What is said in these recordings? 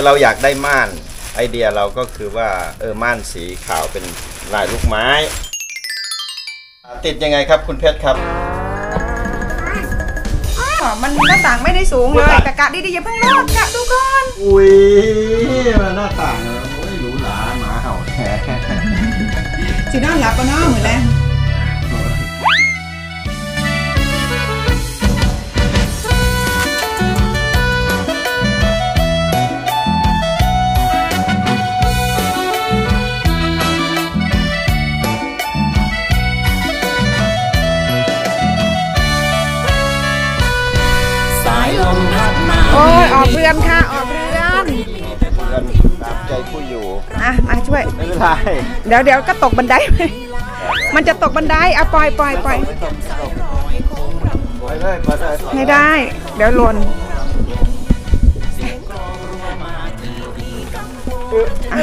คือเราอยากได้ม่านไอเดียเราก็คือว่าเออม่านสีขาวเป็นลายลูกไม้ ติดยังไงครับคุณเพชรครับ อ๋อมันหน้าต่างไม่ได้สูงเลย แต่กะดีๆอย่าเพิ่งเลิกกะดูก่อนอุ้ยมันหน้าต่างเหรอโอ้ยหรูหราหมาเห่าแท้ สินอนหลับปะเนาะเหมือนแร ออกเรือนค่ะ ออกเรือนเพื่อนตามใจผู้อยู่ อะมาช่วย ไม่เป็นไรเดี๋ยวเดี๋ยวก็ตกบันไดไปมันจะตกบันไดอะปล่อยปล่อยปล่อยไม่ต้องตกปล่อยเลยปล่อยเลยไม่ได้ เดี๋ยวหล่นอะ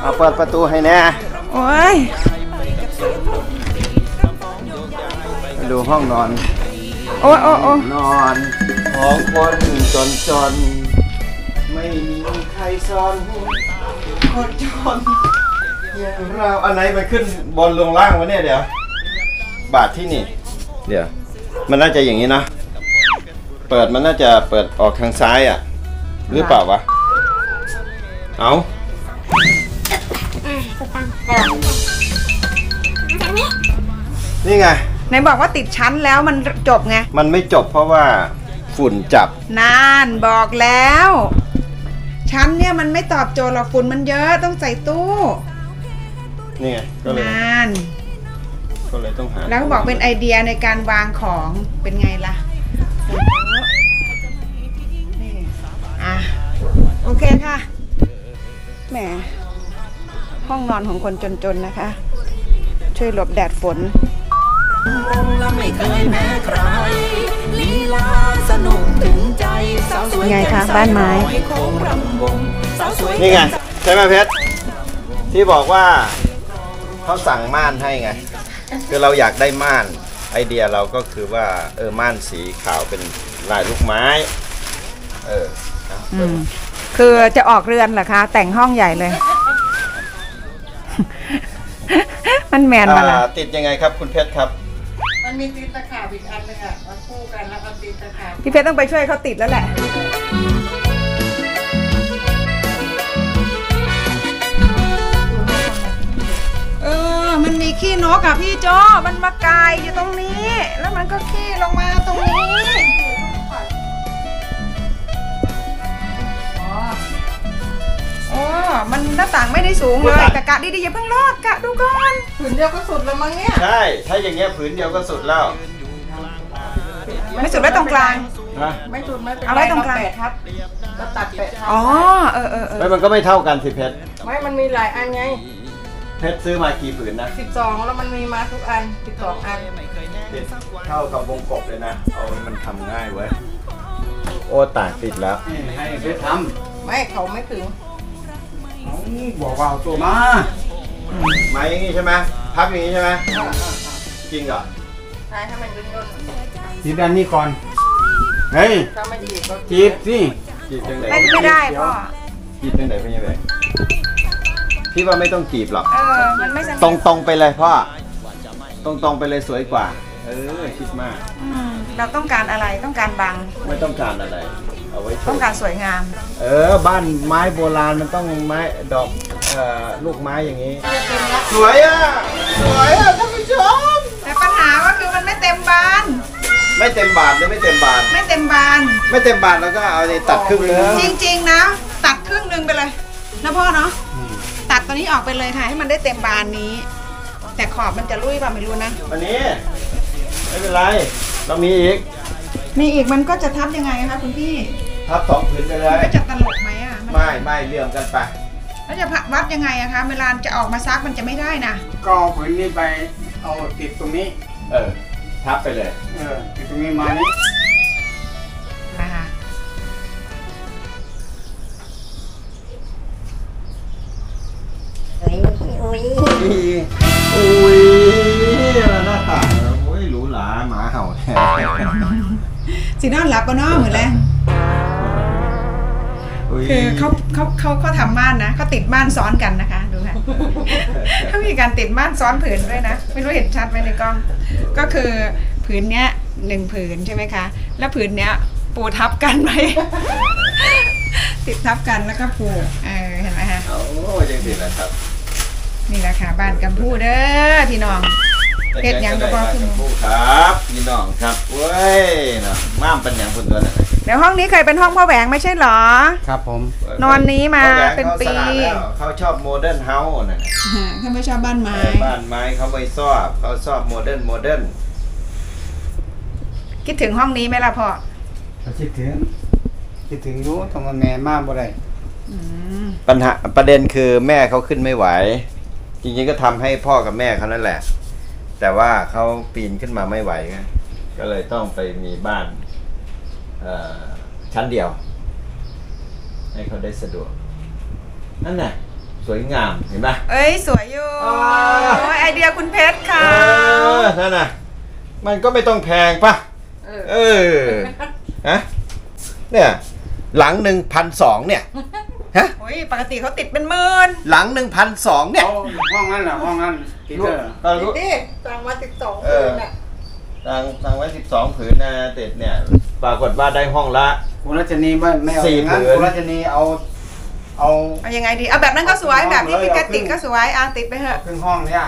เอาเปิดประตูให้แน่ โอ้ย ดูห้องนอน โอ้ยโอ้ยโอ้ยนอนของคนจนจน ไม่มีใครสอนคนจนอย่างเราอันไหนมันขึ้นบนลงล่างวะเนี่ยเดี๋ยว บาทที่นี่ เดี๋ยว มันน่าจะอย่างนี้นะ เปิดมันน่าจะเปิดออกทางซ้ายอะ หรือเปล่าวะ เอานี่ไง ไหนบอกว่าติดชั้นแล้วมันจบไง มันไม่จบเพราะว่าฝุ่นจับ นานบอกแล้ว ชั้นเนี่ยมันไม่ตอบโจทย์หรอกฝุ่นมันเยอะต้องใส่ตู้นี่ไงก็เลยนานก็เลยต้องหาแล้วก็บอกเป็นไอเดียในการวางของเป็นไงล่ะนี่อะโอเคค่ะแหมห้องนอนของคนจนๆนะคะ ช่วยหลบแดดฝน วงและไม่เคยแพ้ใครลีลาสนุกถึงใจสาวสวยไงคะแจ่ใสบ้านไม้ร้อยโค้งรำวงสาวสวยนี่ไงแจ่มใสใช่ไหมเพชรที่บอกว่าเขาสั่งม่านให้ไง คือเราอยากได้ม่านไอเดียเราก็คือว่าเออม่านสีขาวเป็นลายลูกไม้เออเอาอืมคือจะออกเรือนเหรอคะ แต่งห้องใหญ่เลย มันแมนมาละอ่าติดยังไงครับคุณเพชรครับ มันมีตีนตะขาบอีกอันหนึงอะมันคู่กันแล้วเอาตีนตะขาบพี่เพชรต้องไปช่วยเขาติดแล้วแหละ เออ มันมีขี้นกอะพี่โจมันมากายอยู่ตรงนี้ แล้วมันก็ขี้ลงมาตรงนี้ โอ้มันหน้าต่างไม่ได้สูงเลยแต่กะดีๆอย่าเพิ่งลอกกะดูก่อนผืนเดียวก็สุดแล้วมั้งเนี่ย ใช่ ถ้าอย่างเงี้ยผืนเดียวก็สุดแล้ว ไม่สุดไว้ตรงกลาง นะไม่สุดไม่เป็นเอาไว้ตรงกลาง เแปะทับแล้วตัดแปะทับอ๋อเออเออเออแล้วมันก็ไม่เท่ากันสิเพชร ไม่มันมีหลายอันไง เพชรซื้อมากี่ผืนนะ12 แล้วมันมีมาทุกอัน 12 อันติดเท่ากับวงกบเลยนะเอามันทำง่ายเว้ย โอ้ตากติดแล้ว ให้ไปทไม่เขาไม่ถึงำ บอกว่าเอาตัวมาไม้อย่างงี้ใช่ไหมพับอย่างงี้ใช่ไหมจริงเหรอใช่ให้มันย่นย่นจีบด้านนี้ก่อน เฮ้ยๆถ้าไม่ดีก็จีบสิจีบจังไหนไม่ไม่ได้พ่อจีบจังไหนเป็นยังไงพี่ว่าไม่ต้องจีบหรอกเออมันไม่สนิทตรงตรงๆไปเลยพ่อตรงตรงๆไปเลยสวยกว่า เออคิดมากอืมเราต้องการอะไรต้องการบังไม่ต้องการอะไร เอาไว้โชต้องว์การสวยงาม เออ บ้านไม้โบราณมันต้องไม้ดอกเอ่อลูกไม้อย่างนี้ สวยอะ สวยอะท่านผู้ชม แต่ปัญหาก็คือมันไม่เต็มบาน ไม่เต็มบาทเลยไม่เต็มบาท ไม่เต็มบาน ไม่เต็มบาทแล้วก็เอาไปตัดครึ่งนึงจริงๆนะ ตัดครึ่งหนึ่งไปเลยนะพ่อเนาะตัดตัวนี้ออกไปเลยค่ะให้มันได้เต็มบานนี้ แต่ขอบมันจะลุยป่ะไม่รู้นะวันนี้ ไม่เป็นไร เรามีอีก มีอีกมันก็จะทับยังไงคะคุณพี่ ทับสองผืนไปเลมันย ก็จะตลกไหมอะไม่ไม่เลื่อมกันไป แล้วจะวัดยังไงอะคะ เวลาจะออกมาซักมันจะไม่ได้นะก็เอาผืนนี้ไปเอาติดตรงนี้ เออ ทับไปเลย เออติดตรงนี้มานี้นะคะอุ้ยอุ้ยหน้าต่างโอ้ยหรูหราหมาเห่าแท้สีนอนหลับปะเนาะเหมือนแรงย คือเขาเขาเขาเขาทำม่านนะเขาติดม่านซ้อนกันนะคะดูค่ะเขามีการติดม่านซ้อนผืนด้วยนะ ไม่รู้เห็นชัดไหมในกล้อง ก็คือผืนเนี้ยหนึ่งผืนใช่ไหมคะ แล้วผืนเนี้ยปูทับกันไว้ติดทับกันแล้วก็ปูเออเห็นไหมคะโอ้ยังสิละครับ นี่แหละค่ะบ้านกัมพูเด้อพี่น้องเฮ็ดหยังก็บ่ขึ้นกับผู้ครับ พี่น้องครับเว้ยเนาะม่ามเป็นหยังคนตัวนั้นน่ะ เดี๋ยวห้องนี้เคยเป็นห้องพ่อแหวงไม่ใช่เหรอ ครับผม นอนนี้มาขแหวงเป็นปี ขาสละแล้วเขาชอบโมเดิร์นเฮาส์น่ะเขาไม่ชอบบ้านไม้ บ้านไม้เขาไม่ชอบเขาชอบโมเดิร์นโมเดิร์นคิดถึงห้องนี้ไหมล่ะพ่อก็คิดถึง คิดถึงอยู่ทำไมแม่มาบ่ได้อืมปัญหาประเด็นคือแม่เขาขึ้นไม่ไหว จริงๆก็ทำให้พ่อกับแม่เขานั่นแหละ แต่ว่าเขาปีนขึ้นมาไม่ไหวไงก็เลยต้องไปมีบ้านเอ่อ ชั้นเดียว ให้เขาได้สะดวก นั่นน่ะ สวยงามเห็นไหม เอ้ยสวยอยู่อ่า โอ้ยไอเดียคุณเพชรค่ะ เออนั่นน่ะ มันก็ไม่ต้องแพงปะเออฮะเนี่ย หลังหนึ่งพันสองเนี่ยฮะโอ้ยปกติเขาติดเป็นหมื่นหลังหนึ่งพันสองเนี่ย เอาห้องนั้นน่ะห้องนั้นปีเตอร์ก็รู้ดิตังมาติดสองเอคือนน่ะสั่งสั่งไว้สิบสองผืนนะติดเนี่ย ปรากฏว่าได้ห้องละ คุณรัชนีไม่ไม่เอาสี่อย่างนั้นผืน คุณรัชนีเอาเอาเอายังไงดีเอาแบบนั้นก็สวยแบบที่พี่เพชรติดก็สวยอะติดไปเถอะครึ่งห้องเนี่ย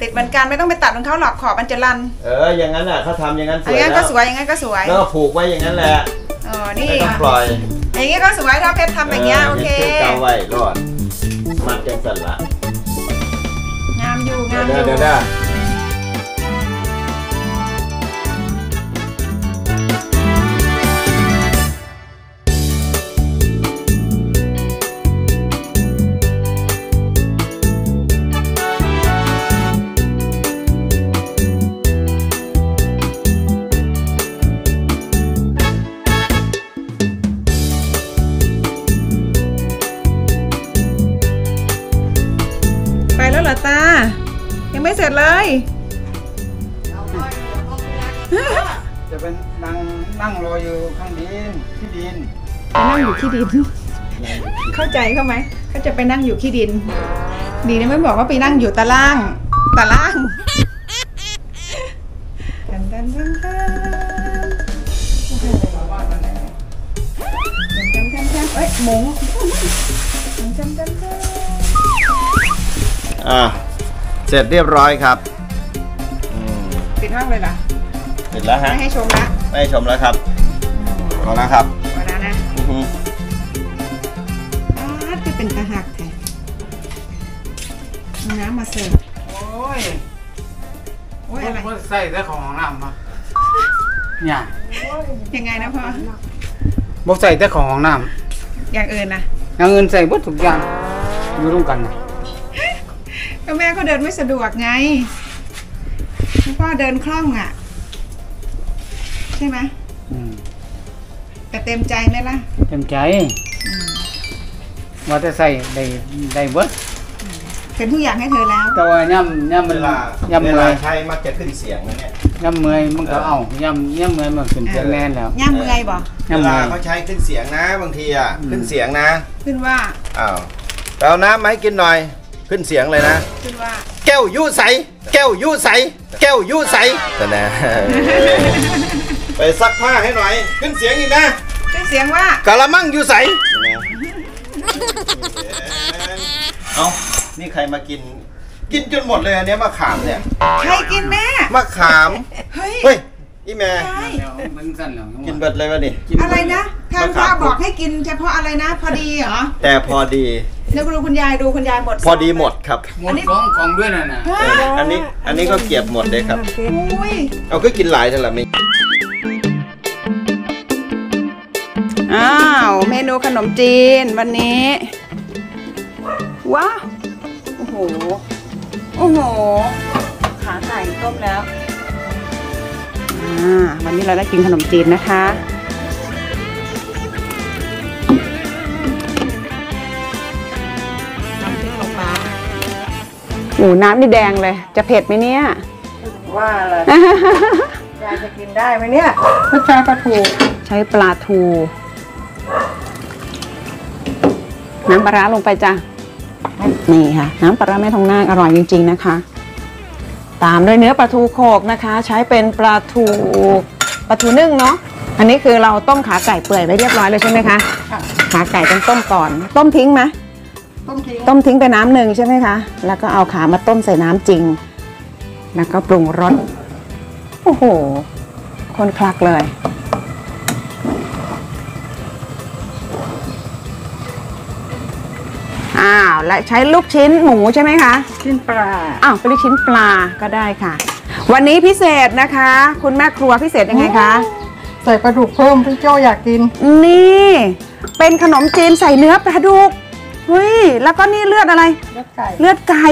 ติดเหมือนกันไม่ต้องไปตัดของเขาหรอกขอบมันจะรันเอออย่างนั้นน่ะเขาทำอย่างนั้นสอันวยนี้นแล้ก็วสวยอย่างนั้นก็สวยแล้วก็ผูกไว้อย่างนั้นแหละเออนี่ ไม่ต้องปล่อยอย่างนี้ก็สวยถ้าเพชรทำอย่างเงี้ยโอเคชืกเอาไว้รอดมัดจังสันละงามอยู่เดี๋งายมวอเดี๋ยวยู่เดี๋ยวไป ร็จเลยจะเป็นนั่งนั่งรออยู่ข้างดินที่ดินไปนั่งอยู่ที่ดิน เข้าใจเขาไหมเขาจะไปนั่งอยู่ที่ดิน ดีนะไม่บอกว่าไปนั่งอยู่ตารางตาราง เสร็จเรียบร้อยครับอืมปิดห้องเลยเหรอเสร็จแล้วฮะ ไม่ให้ชมละไม่ให้ชมแล้วครับพอแล้วครับพอแล้วนะอือฮึอาดที่เป็นตะหักแท้เอาน้ำมาเสิร์ฟโอ้ยโอ้ยอะไรบ่ใส่แต่ของน้ำมาเนี่ยยังไงนะพ่อ บ่ใส่แต่ของน้อย่างอื่นนะำอย่างอื่นใส่หมดทุกอย่างอยู่ร่วมกันน่ะ ก็แม่เขาเดินไม่สะดวกไงพ่อเดินคล่องอะ ใช่ไหมอืมแต่เต็มใจไหมล่ะ เต็มใจว่าจะใส่ได้ได้เบิดเป็นทุกอย่างให้เธอแล้ว แต่ว่าย่ำย่ำเวมันลาย่ำเวเมื่ลาอยใช้มักจะขึ้นเสียงนะเนี่ย ย่ำเมื่อยมันก็เอาย่ำย่ำเมื่อยมันขึ้นเสียงแน่นแล้วย่างเมื่อยบ่เวย่ำเมื่ลาอยเขาใช้ขึ้นเสียงนะ บางทีอะอืมขึ้นเสียงนะขึ้นว่าอ้าวไปเอาน้ำมาให้กินหน่อย ขึ้นเสียงเลยนะ ขึ้นว่า แก้วยูใส แก้วยูใส แก้วยูใสแต่นะไปซักผ้าให้หน่อย ขึ้นเสียงอีกนะ ขึ้นเสียงว่ากะละมังยูใส เอ้านี่ใครมากิน กินจนหมดเลยอันเนี้ยมะขามเนี่ย ใครกินแม่ มะขาม เฮ้ย เฮ้ย อีแม่ใช่แล้วมันสั่นแล้วกินเบิดเลยวะนี่อะไรนะทางพ่อบอกให้กินเฉพาะอะไรนะ พอดีเหรอ แต่พอดี เดี๋ยวดูคุณยายดูคุณยายหมดพอดีหมดครับหมดสองกล่องด้วยน่ะนะฮะเอออันนี้อันนี้ก็เก็บหมดเลยครับ อุ้ยเอาก็กินหลายเท่าไหร่ไม่อ้าวเมนูขนมจีนวันนี้ว้าวโอ้โหโอ้โหขาไก่ต้มแล้วอ่าวันนี้เราได้กินขนมจีนนะคะ โอ้น้ำนี่แดงเลย จะเผ็ดไหมเนี่ย ว่าอะไรแดยายจะกินได้ไหมเนี่ยลูกชายปลาถูใช้ปลาทู น้ำปลาร้าลงไปจ้ะ นี่ค่ะ น้ำปลาร้าแม่ทองนาคอร่อยจริง ๆนะคะ ตามด้วยเนื้อปลาทูโขกนะคะ ใช้เป็นปลาทูปลาทูนึ่งเนาะ อันนี้คือเราต้มขาไก่เปื่อยไว้เรียบร้อยเลยใช่ไหมคะค่ะขาไก่ต้องต้มก่อน ต้มทิ้งไหม ต้มทิ้งต้มทิ้งไปน้ำหนึ่งใช่ไหมคะ แล้วก็เอาขามาต้มใส่น้ำจริง แล้วก็ปรุงรส โอ้โห คนคลักเลย อ้าว และใช้ลูกชิ้นหมูใช่ไหมคะ ชิ้นปลา อ้าวเป็นลูกชิ้นปลาก็ได้ค่ะ วันนี้พิเศษนะคะ คุณแม่ครัวพิเศษยังไงคะ ใส่ปลาดุกเพิ่มพี่โจอยากกิน นี่ เป็นขนมจีนใส่เนื้อปลาดุก เฮ้ย แล้วก็นี่เลือดอะไร เลือดไก่ เลือดไก่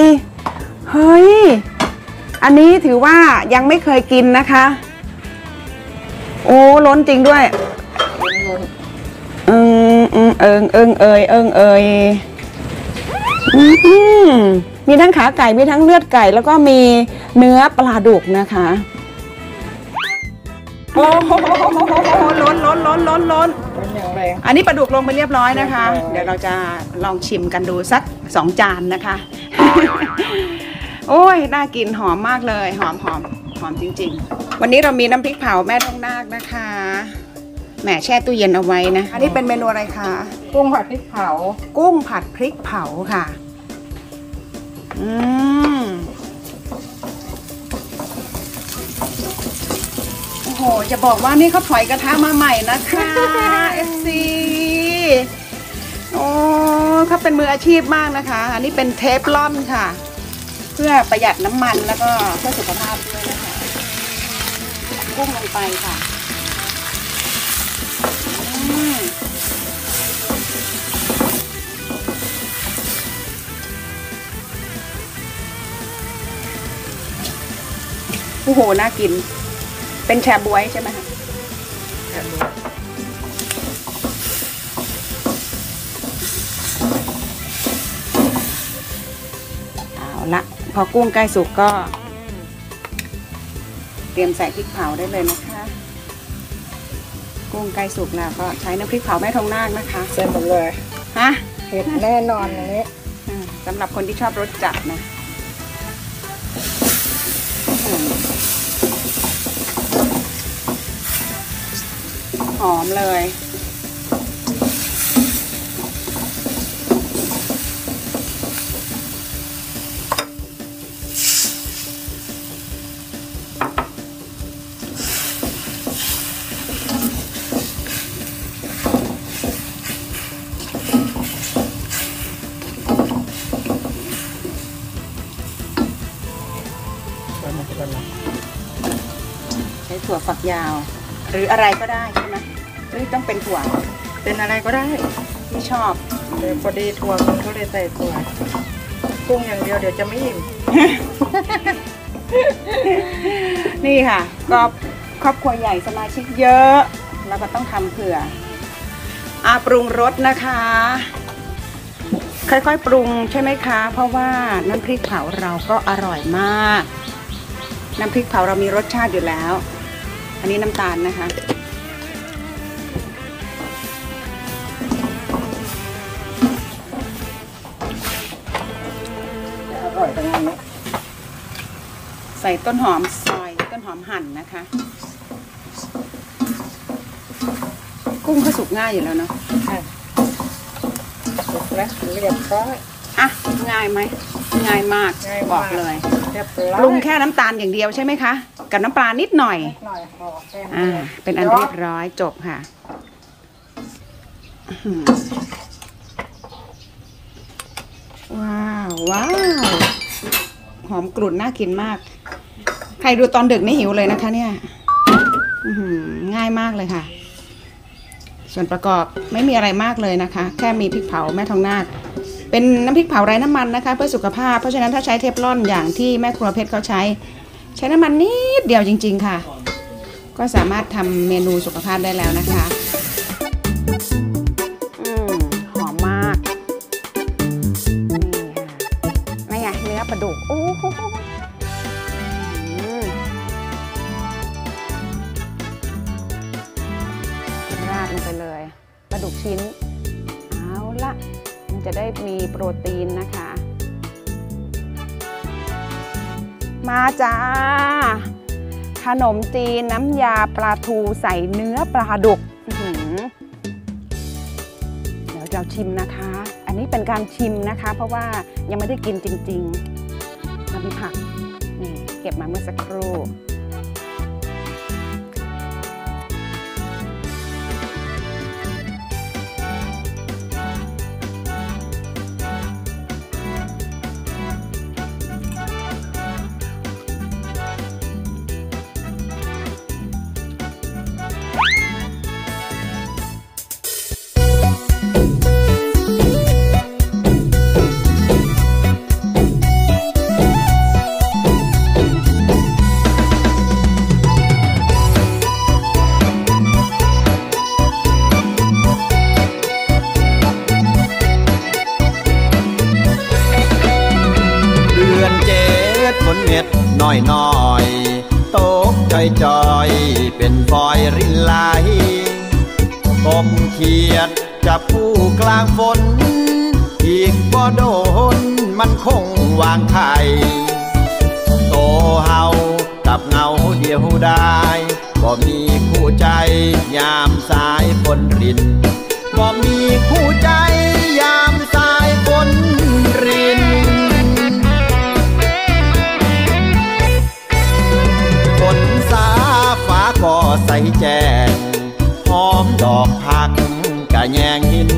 เฮ้ย อันนี้ถือว่ายังไม่เคยกินนะคะ โอ้ล้นจริงด้วยเอิงเอิงเอิงเอิงเอยเอิงเอยอื้อหือมีทั้งขาไก่ มีทั้งเลือดไก่ แล้วก็มีเนื้อปลาดุกนะคะ โอ้โหล้นล้นล้นล้นล้นเป็นอย่างแรงอันนี้ปลาดุกลงไปเรียบร้อยนะคะเรียบร้อยเดี๋ยวเราจะลองชิมกันดูสักสองจานนะคะ โอ้ย น่ากินหอมมากเลย หอมหอมหอมจริง ๆ วันนี้เรามีน้ำพริกเผาแม่ทองนาคนะคะแหมแช่ตู้เย็นเอาไว้นะ อันนี้เป็นเมนูอะไรคะ กุ้งผัดพริกเผา กุ้งผัดพริกเผาค่ะ อืม โอ้โห จะบอกว่านี่เขาถอยกระทะมาใหม่นะคะ FC โอ้เขาเป็นมืออาชีพมากนะคะ อันนี้เป็นเทฟลอนค่ะ เพื่อประหยัดน้ำมันแล้วก็เพื่อสุขภาพด้วยนะคะกุ้งลงไปค่ะอืมโอ้โห น่ากิน เป็นแชบวยใช่ไหมคะเอาละพอกุ้งใกล้สุกก็ เตรียมใส่พริกเผาได้เลยนะคะ กุ้งใกล้สุกแล้วก็ใช้น้ำพริกเผาแม่ทองนาคนะคะเสร็จหมดเลยฮะเผ็ดแน่นอนอย่างนี้อืมสำหรับคนที่ชอบรสจัดนะ อมเลย ใช้ถั่วฝักยาว หรืออะไรก็ได้ใช่ไหมหรือต้องเป็นถั่ว เป็นอะไรก็ได้ที่ชอบเดี๋ยวพอดีถั่วมันก็เลยใส่ถั่วกุ้งอย่างเดียวเดี๋ยวจะไม่อิ่มนี่ค่ะก็ครอบครัวใหญ่สมาชิกเยอะ แล้วก็ต้องทำเผื่ออาปรุงรสนะคะ ค่อยๆปรุงใช่ไหมคะ เพราะว่าน้ำพริกเผาเราก็อร่อยมาก น้ำพริกเผาเรามีรสชาติอยู่แล้ว อันนี้น้ำตาลนะคะ อร่อยตรงนี้ใส่ต้นหอมซอยต้นหอมหั่นนะคะ กุ้งก็สุกง่ายอยู่แล้วเนาะค่ะสุกแล้วเรียบร้อยอะง่ายไหมง่ายมากง่ายมากบอกเลย เรียบร้อยปรุงแค่น้ำตาลอย่างเดียวใช่ไหมคะ กับน้ำปลานิดหน่อยหน่อยพอแค่อ่านี้เป็นอันเรียบร้อยจบค่ะอื้อหือว้าว ว้าว หอมกลุ่นน่ากินมาก ใครดูตอนดึกไม่หิวเลยนะคะเนี่ยอื้อหือง่ายมากเลยค่ะ ส่วนประกอบไม่มีอะไรมากเลยนะคะ แค่มีพริกเผาแม่ทองนาค เป็นน้ำพริกเผาไร้น้ำมันนะคะ เพื่อสุขภาพ เพราะฉะนั้นถ้าใช้เทฟลอนอย่างที่แม่ครัวเพชรเขาใช้ ใช้น้ำมันนิดเดียวจริง ๆ ค่ะ ก็สามารถทำเมนูสุขภาพได้แล้วนะคะ นมจีนน้ำยาปลาทูใส่เนื้อปลาดุกเดี๋ยวเราชิมนะคะ อันนี้เป็นการชิมนะคะ เพราะว่ายังไม่ได้กินจริงๆเรามีผักนี่เก็บมาเมื่อสักครู่ับผู้กลางฝน อีกบ่โดนมันคงวางไข่โตเฮากับเงาเดียวได้ก็มีคู่ใจยามสายฝนรินก็มีคู่ใจยามสายฝนรินฝนสาฟ้าก่อใสแจ้งหอมดอกผัก nhàn nhìn